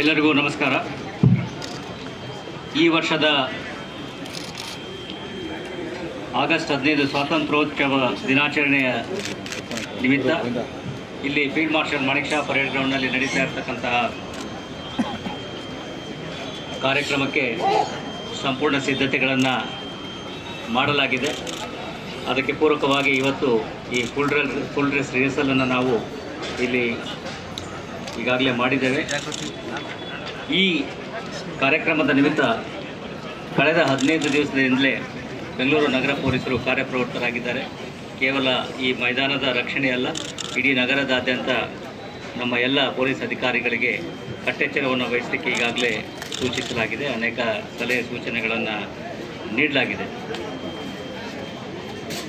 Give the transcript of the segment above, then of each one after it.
ಎಲ್ಲರಿಗೂ ನಮಸ್ಕಾರ. ಈ ವರ್ಷದ ಆಗಸ್ಟ್ ಹದಿನೈದು ಸ್ವಾತಂತ್ರ್ಯೋತ್ಸವ ದಿನಾಚರಣೆಯ ನಿಮಿತ್ತ ಇಲ್ಲಿ field marshal Manek Shaw parade ಗ್ರೌಂಡ್ನಲ್ಲಿ ನಡೀತಾ ಇರತಕ್ಕಂತಹ ಕಾರ್ಯಕ್ರಮಕ್ಕೆ ಸಂಪೂರ್ಣ ಸಿದ್ಧತೆಗಳನ್ನು ಮಾಡಲಾಗಿದೆ. ಅದಕ್ಕೆ ಪೂರಕವಾಗಿ ಇವತ್ತು ಈ ಫುಲ್ ಡ್ರೆಸ್ ಫುಲ್ ಡ್ರೆಸ್ ರಿಹರ್ಸಲನ್ನು ನಾವು ಇಲ್ಲಿ ಈಗಾಗಲೇ ಮಾಡಿದ್ದೇವೆ. ಈ ಕಾರ್ಯಕ್ರಮದ ನಿಮಿತ್ತ ಕಳೆದ ಹದಿನೈದು ದಿವಸದಿಂದಲೇ ಬೆಂಗಳೂರು ನಗರ ಪೊಲೀಸರು ಕಾರ್ಯಪ್ರವೃತ್ತರಾಗಿದ್ದಾರೆ. ಕೇವಲ ಈ ಮೈದಾನದ ರಕ್ಷಣೆಯಲ್ಲ ಇಡೀ ನಗರದಾದ್ಯಂತ ನಮ್ಮ ಎಲ್ಲ ಪೊಲೀಸ್ ಅಧಿಕಾರಿಗಳಿಗೆ ಕಟ್ಟೆಚ್ಚರವನ್ನು ವಹಿಸಲಿಕ್ಕೆ ಈಗಾಗಲೇ ಸೂಚಿಸಲಾಗಿದೆ. ಅನೇಕ ಸಲಹೆ ಸೂಚನೆಗಳನ್ನು ನೀಡಲಾಗಿದೆ.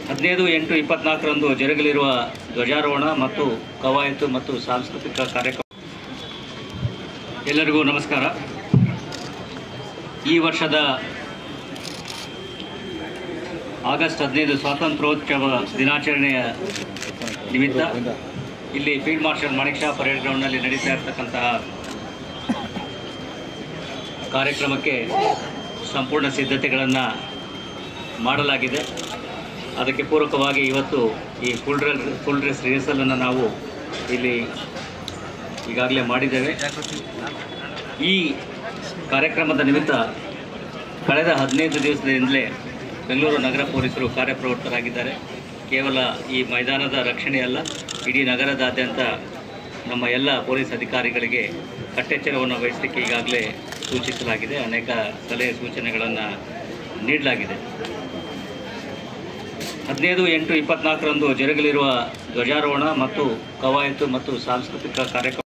ಹದಿನೈದು ಎಂಟು ಇಪ್ಪತ್ನಾಲ್ಕರಂದು ಜರುಗಲಿರುವ ಧ್ವಜಾರೋಹಣ ಮತ್ತು ಕವಾಯತು ಮತ್ತು ಸಾಂಸ್ಕೃತಿಕ ಕಾರ್ಯಕ್ರಮ ಎಲ್ಲರಿಗೂ ನಮಸ್ಕಾರ. ಈ ವರ್ಷದ ಆಗಸ್ಟ್ ಹದಿನೈದು ಸ್ವಾತಂತ್ರ್ಯೋತ್ಸವ ದಿನಾಚರಣೆಯ ನಿಮಿತ್ತ ಇಲ್ಲಿ field marshal Manek Shaw parade ಗ್ರೌಂಡ್ನಲ್ಲಿ ನಡೀತಾ ಇರತಕ್ಕಂತಹ ಕಾರ್ಯಕ್ರಮಕ್ಕೆ ಸಂಪೂರ್ಣ ಸಿದ್ಧತೆಗಳನ್ನು ಮಾಡಲಾಗಿದೆ. ಅದಕ್ಕೆ ಪೂರಕವಾಗಿ ಇವತ್ತು ಈ ಫುಲ್ ಡ್ರೆಸ್ ಫುಲ್ ಡ್ರೆಸ್ ರಿಹರ್ಸಲನ್ನು ನಾವು ಇಲ್ಲಿ ಈಗಾಗಲೇ ಮಾಡಿದ್ದೇವೆ. ಈ ಕಾರ್ಯಕ್ರಮದ ನಿಮಿತ್ತ ಕಳೆದ ಹದಿನೈದು ದಿವಸದಿಂದಲೇ ಬೆಂಗಳೂರು ನಗರ ಪೊಲೀಸರು ಕಾರ್ಯಪ್ರವೃತ್ತರಾಗಿದ್ದಾರೆ ಕೇವಲ ಈ ಮೈದಾನದ ರಕ್ಷಣೆಯಲ್ಲ ಇಡೀ ನಗರದಾದ್ಯಂತ ನಮ್ಮ ಎಲ್ಲ ಪೊಲೀಸ್ ಅಧಿಕಾರಿಗಳಿಗೆ ಕಟ್ಟೆಚ್ಚರವನ್ನು ವಹಿಸಲಿಕ್ಕೆ ಈಗಾಗಲೇ ಸೂಚಿಸಲಾಗಿದೆ. ಅನೇಕ ಸಲಹೆ ಸೂಚನೆಗಳನ್ನು ನೀಡಲಾಗಿದೆ. ಹದಿನೈದು ಎಂಟು ಇಪ್ಪತ್ನಾಲ್ಕರಂದು ಜರುಗಲಿರುವ ಧ್ವಜಾರೋಹಣ ಮತ್ತು ಕವಾಯತು ಮತ್ತು ಸಾಂಸ್ಕೃತಿಕ ಕಾರ್ಯಕ್ರಮ